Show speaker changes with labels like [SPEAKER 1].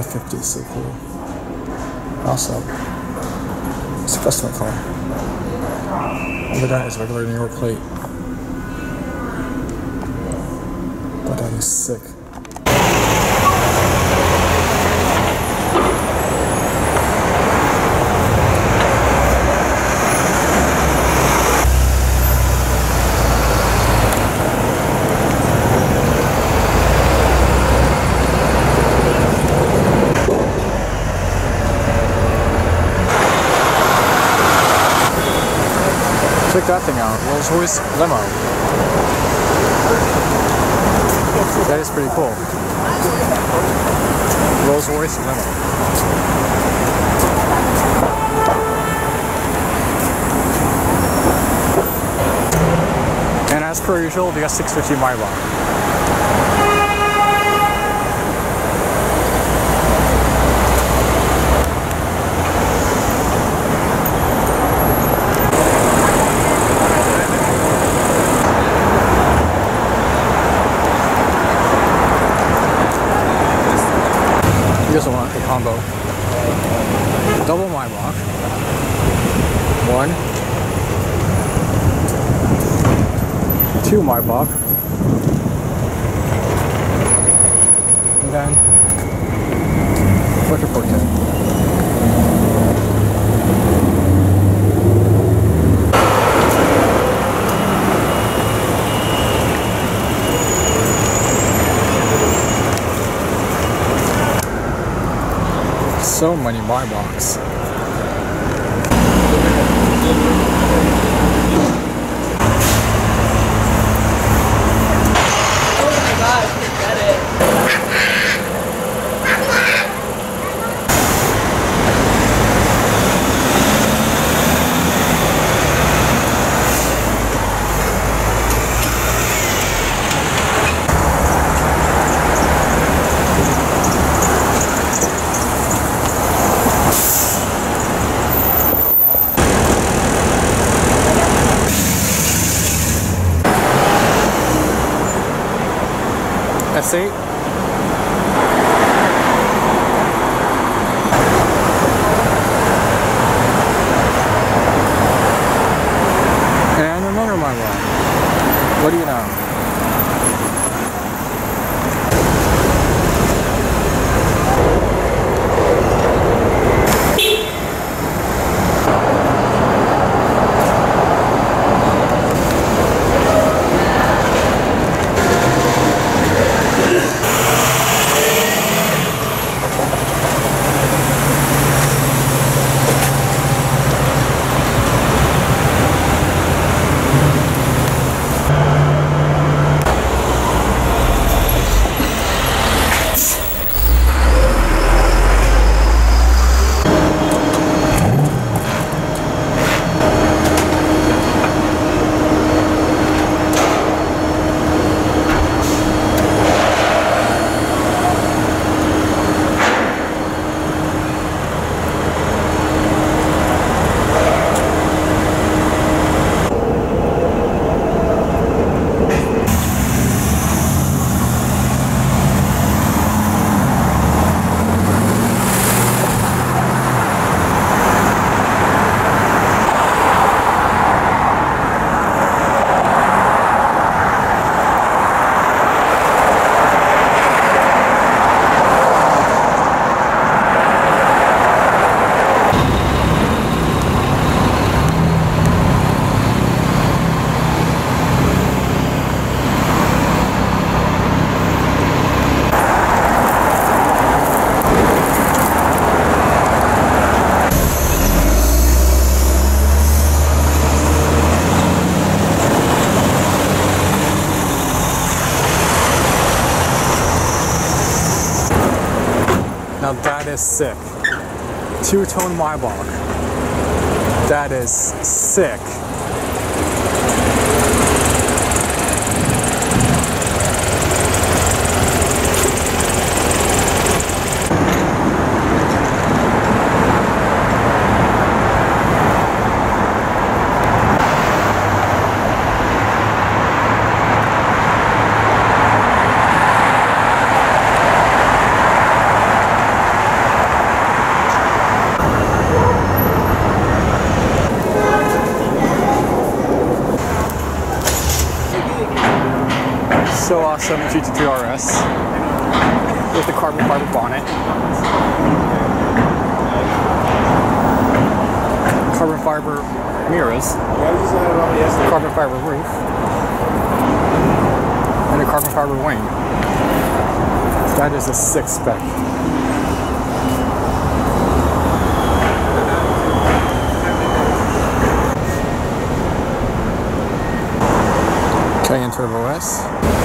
[SPEAKER 1] 50 is so cool. Also, it's a custom car. Under that is regular New York plate. But that is sick. Check that thing out, Rolls Royce limo. That is pretty cool. Rolls Royce limo. And as per usual, we got 650 Maybach. You also want a combo. Double Maybach. One. Two Maybach. And then Porta Porta. So many Maybachs.
[SPEAKER 2] Oh
[SPEAKER 1] see. Now that is sick. Two-tone Maybach. That is sick. So awesome GT3 RS with the carbon fiber bonnet. Carbon fiber mirrors, carbon fiber roof, and a carbon fiber wing. That is a sick spec. Cayenne Turbo S.